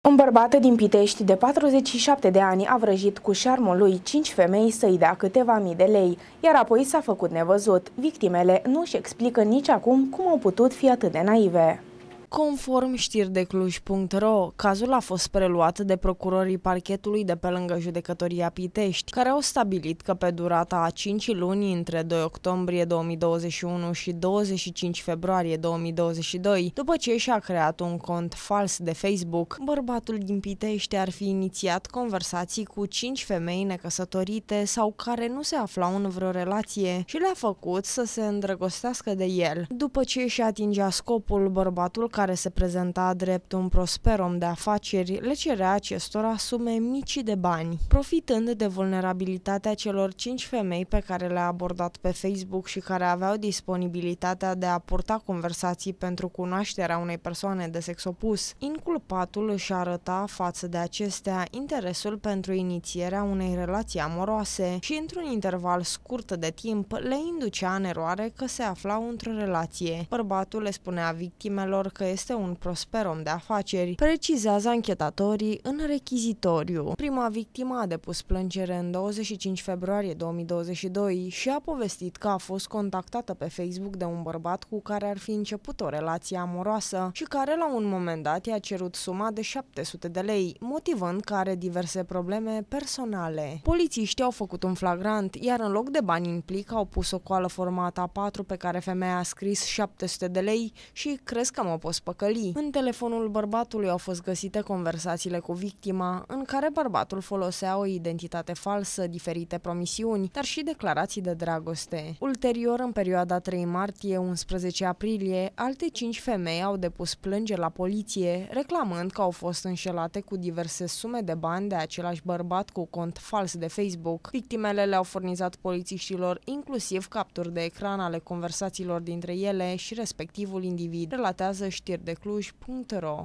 Un bărbat din Pitești de 47 de ani a vrăjit cu șarmul lui 5 femei să-i dea câteva mii de lei, iar apoi s-a făcut nevăzut. Victimele nu își explică nici acum cum au putut fi atât de naive. Conform știri de Cluj.ro, cazul a fost preluat de procurorii parchetului de pe lângă judecătoria Pitești, care au stabilit că pe durata a 5 luni între 2 octombrie 2021 și 25 februarie 2022, după ce și-a creat un cont fals de Facebook, bărbatul din Pitești ar fi inițiat conversații cu 5 femei necăsătorite sau care nu se aflau în vreo relație și le-a făcut să se îndrăgostească de el. După ce și atingea scopul, bărbatul care se prezenta drept un prosper om de afaceri, le cerea acestora sume mici de bani. Profitând de vulnerabilitatea celor cinci femei pe care le-a abordat pe Facebook și care aveau disponibilitatea de a purta conversații pentru cunoașterea unei persoane de sex opus, inculpatul își arăta față de acestea interesul pentru inițierea unei relații amoroase și într-un interval scurt de timp le inducea în eroare că se aflau într-o relație. Bărbatul le spunea victimelor că este un prosper om de afaceri, precizează anchetatorii în rechizitoriu. Prima victimă a depus plângere în 25 februarie 2022 și a povestit că a fost contactată pe Facebook de un bărbat cu care ar fi început o relație amoroasă și care la un moment dat i-a cerut suma de 700 de lei, motivând că are diverse probleme personale. Polițiștii au făcut un flagrant, iar în loc de bani în plic au pus o coală formată A4 pe care femeia a scris 700 de lei și crezi că mă fost păcăli. În telefonul bărbatului au fost găsite conversațiile cu victima, în care bărbatul folosea o identitate falsă, diferite promisiuni, dar și declarații de dragoste. Ulterior, în perioada 3 martie-11 aprilie, alte cinci femei au depus plângeri la poliție, reclamând că au fost înșelate cu diverse sume de bani de același bărbat cu cont fals de Facebook. Victimele le-au furnizat polițiștilor inclusiv capturi de ecran ale conversațiilor dintre ele și respectivul individ, relatează știri de Cluj.ro